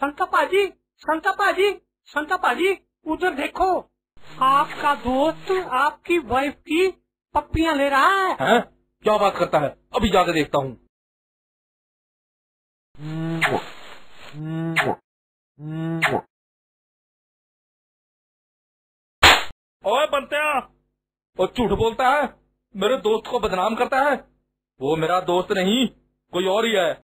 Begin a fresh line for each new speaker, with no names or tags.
शंका पाजी शंका पाजी शंका पाजी, उधर देखो। आपका दोस्त आपकी वाइफ की पप्पियाँ ले रहा है।
है? क्या बात करता है? अभी जाकर देखता हूँ। ओए बनते वो झूठ बोलता है? मेरे दोस्त को बदनाम करता है? वो मेरा दोस्त नहीं, कोई और ही है।